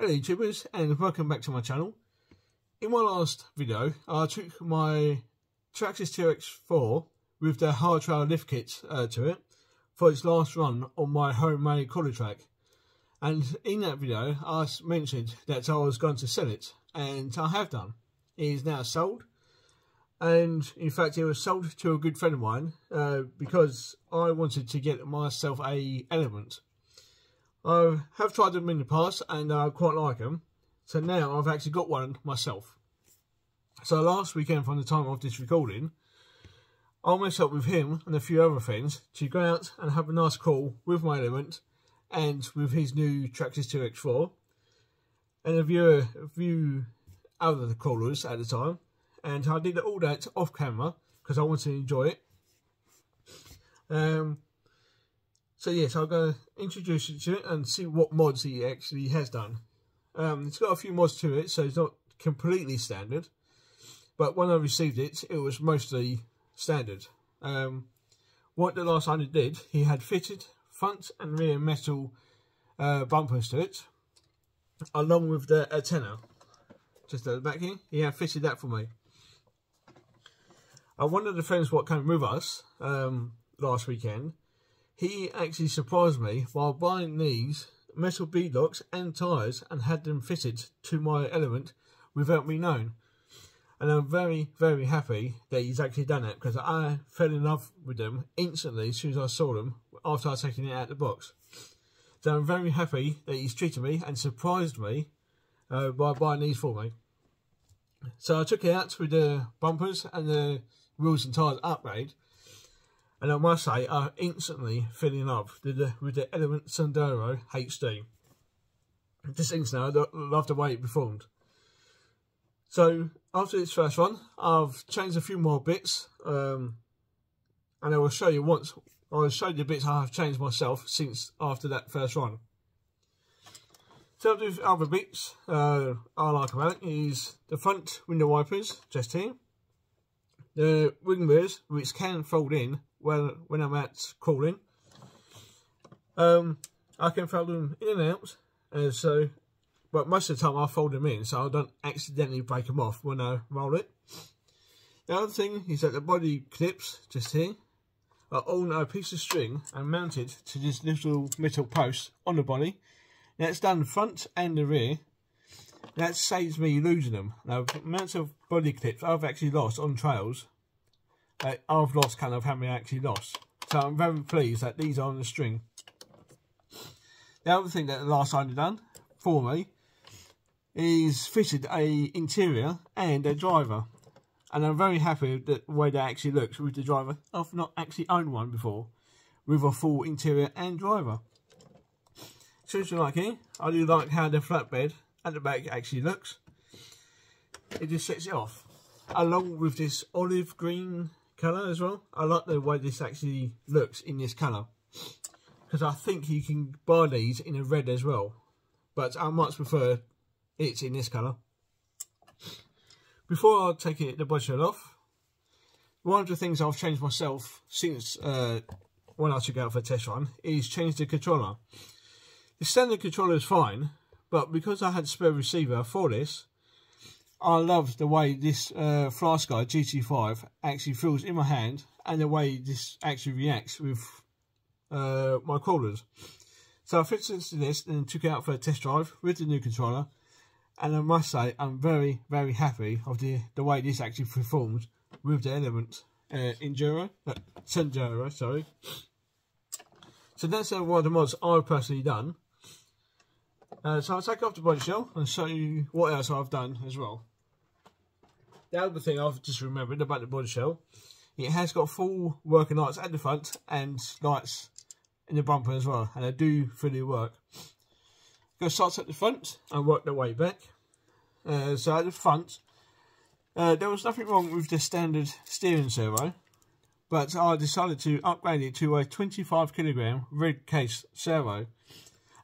Hello YouTubers and welcome back to my channel. In my last video I took my Traxxas TRX4 with the hard trail lift kit uh, to it for its last run on my homemade crawler track and in that video I mentioned that I was going to sell it and I have done. It is now sold and in fact it was sold to a good friend of mine uh, because I wanted to get myself a element I have tried them in the past and I quite like them. So now I've actually got one myself. So last weekend from the time of this recording, I met up with him and a few other friends to go out and have a nice call with my element and with his new Traxxas TRX4 and a few, a few other callers at the time. And I did all that off camera because I wanted to enjoy it. Um, so yes, I'll go introduce you to it and see what mods he actually has done. Um, it's got a few mods to it, so it's not completely standard. But when I received it, it was mostly standard. Um, what the last owner did, he had fitted front and rear metal uh, bumpers to it, along with the antenna. Just at the back here, he had fitted that for me. One of the friends what came with us um, last weekend, he actually surprised me while buying these metal beadlocks and tyres and had them fitted to my element without me knowing. And I'm very, very happy that he's actually done it because I fell in love with them instantly as soon as I saw them after I taken it out of the box. So I'm very happy that he's treated me and surprised me uh, by buying these for me. So I took it out with the bumpers and the wheels and tyres upgrade and I must say, I instantly fell in love with the, with the Element Sendero HD. Just now, I love the way it performed. So, after this first one, I've changed a few more bits, um, and I will show you once, I'll show you the bits I have changed myself since after that first one. So, the other bits uh, I like about it is the front window wipers, just here. The wing mirrors, which can fold in when when I'm at crawling. Um, I can fold them in and out, and so, but most of the time I fold them in, so I don't accidentally break them off when I roll it. The other thing is that the body clips, just here, are on a piece of string and mounted to this little metal post on the body. That's done front and the rear. That saves me losing them. Now, the amount of body clips I've actually lost on trails I've lost kind of how many I actually lost. So I'm very pleased that these are on the string. The other thing that the last owner done for me is fitted a interior and a driver. And I'm very happy with the way that actually looks with the driver. I've not actually owned one before with a full interior and driver. You like here, I do like how the flatbed at the back actually looks. It just sets it off. Along with this olive green colour as well. I like the way this actually looks in this colour. Because I think you can buy these in a red as well. But I much prefer it's in this colour. Before I take it, the shell off, one of the things I've changed myself since uh, when I took out for a test run is change the controller. The standard controller is fine, but because I had spare receiver for this, I love the way this uh, FlySky GT5 actually feels in my hand and the way this actually reacts with uh, my crawlers. So I fitted this and took it out for a test drive with the new controller and I must say I'm very very happy of the, the way this actually performs with the Element uh, Enduro, uh, sorry. So that's uh, one of the mods I've personally done. Uh, so I'll take off the body shell and show you what else I've done as well. The other thing I've just remembered about the body shell, it has got full working lights at the front and lights in the bumper as well, and they do fully work. Go start at the front and work their way back. Uh, so at the front, uh, there was nothing wrong with the standard steering servo, but I decided to upgrade it to a 25 kilogram red case servo.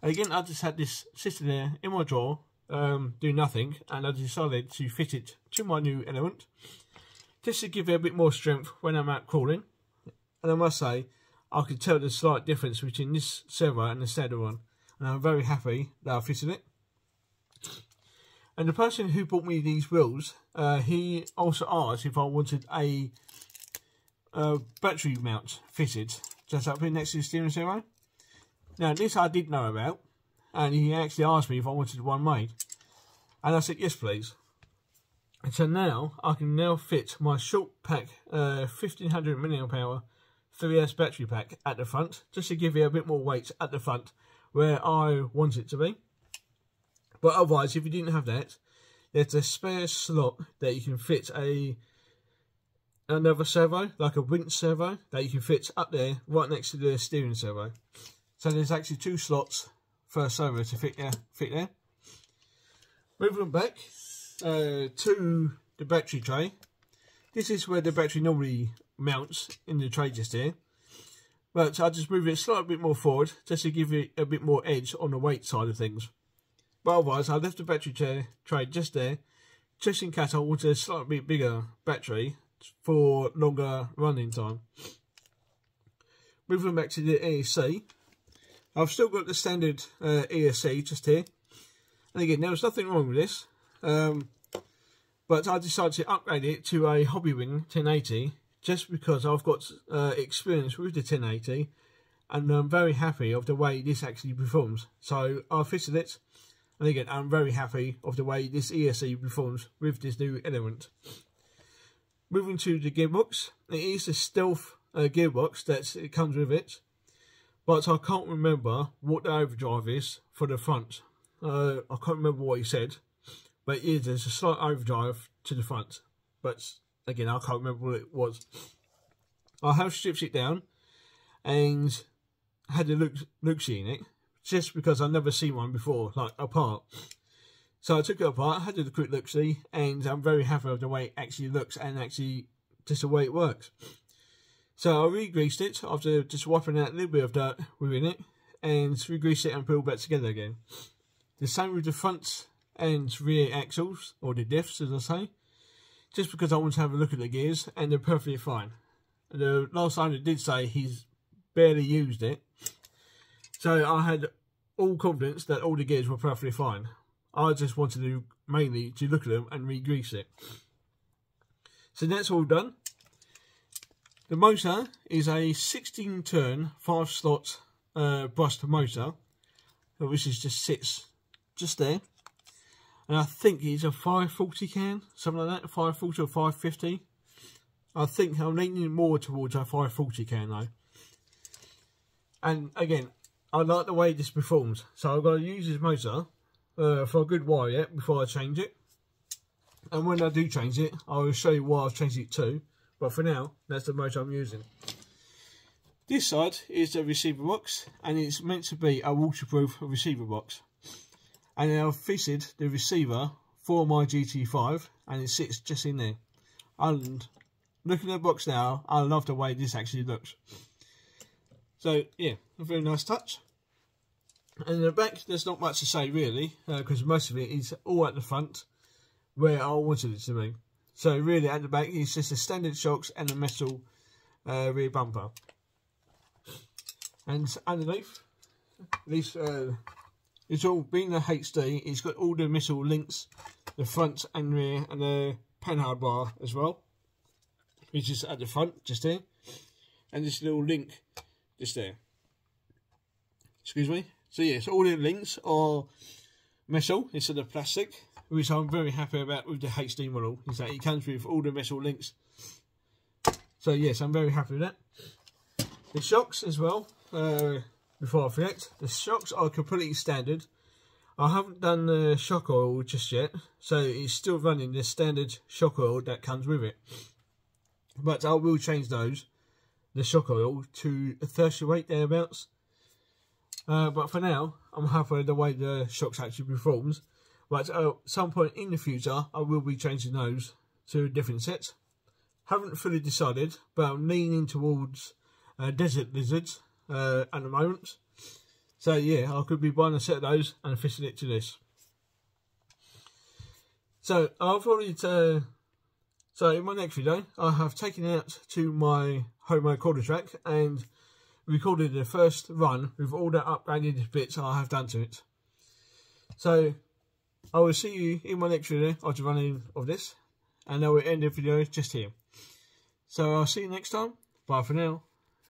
And again, I just had this sitting there in my drawer um, do nothing and I decided to fit it to my new element This to give it a bit more strength when I'm out crawling and I must say I could tell the slight difference between this servo and the standard one and I'm very happy that I fitted it And the person who bought me these wheels, uh, he also asked if I wanted a, a battery mount fitted just up here next to the steering servo. Now this I did know about, and he actually asked me if I wanted one made, and I said yes please. So now I can now fit my short pack uh, 1500 milliamp hour 3S battery pack at the front, just to give you a bit more weight at the front where I want it to be. But otherwise, if you didn't have that, there's a spare slot that you can fit a another servo, like a winch servo, that you can fit up there, right next to the steering servo. So there's actually two slots for a servo to fit there. Fit there. Moving back uh, to the battery tray. This is where the battery normally mounts in the tray just here. But I'll just move it slightly bit more forward just to give it a bit more edge on the weight side of things. But otherwise, I left the battery tray, tray just there, just in case I wanted a slightly bigger battery for longer running time. Moving back to the ESC, I've still got the standard uh, ESC just here. And again, there was nothing wrong with this. Um, but I decided to upgrade it to a Hobbywing 1080 just because I've got uh, experience with the 1080 and I'm very happy of the way this actually performs. So I fitted it and again I'm very happy of the way this ESC performs with this new element. Moving to the gearbox, it is a stealth uh, gearbox that it comes with it but I can't remember what the overdrive is for the front. Uh, I can't remember what he said but yeah, there's a slight overdrive to the front. But again, I can't remember what it was. I have stripped it down and had a look look see in it just because I've never seen one before, like apart. So I took it apart, had a quick look see, and I'm very happy with the way it actually looks and actually just the way it works. So I re-greased it after just wiping out a little bit of dirt within it and re-greased it and put it back together again. The same with the front and rear axles, or the diffs as I say, just because I want to have a look at the gears, and they're perfectly fine. The last owner did say he's barely used it, so I had all confidence that all the gears were perfectly fine. I just wanted to mainly to look at them and re-grease it. So that's all done. The motor is a 16 turn, 5 slot uh, brushed motor, which is just sits just there and I think it's a 540 can, something like that, 540 or 550. I think I'm leaning more towards a 540 can though. And again, I like the way this performs, so I've got to use this motor uh, for a good while yet before I change it. And when I do change it, I will show you what I've changed it to. But for now, that's the motor I'm using. This side is the receiver box, and it's meant to be a waterproof receiver box and I've fitted the receiver for my GT5 and it sits just in there. And looking at the box now I love the way this actually looks. So yeah a very nice touch. And in the back there's not much to say really because uh, most of it is all at the front where I wanted it to be. So really at the back it's just the standard shocks and a metal uh, rear bumper. And underneath these uh, it's all being the HD, it's got all the missile links, the front and rear, and the panhard bar as well. Which is at the front, just there. And this little link just there. Excuse me. So yes, all the links are metal instead of plastic, which I'm very happy about with the HD model, is that it comes with all the metal links. So yes, I'm very happy with that. The shocks as well, uh, before I forget, the shocks are completely standard. I haven't done the shock oil just yet, so it's still running the standard shock oil that comes with it. But I will change those, the shock oil, to 38 thereabouts. Uh, but for now, I'm happy with the way the shocks actually performs. But at some point in the future, I will be changing those to different sets. Haven't fully decided, but I'm leaning towards uh, Desert Lizards uh, at the moment. So yeah, I could be buying a set of those and fitting it to this. So I've already, uh, so in my next video, I have taken it out to my Homo quarter track and recorded the first run with all the upgraded bits I have done to it. So I will see you in my next video of running of this, and I will end the video just here. So I'll see you next time. Bye for now.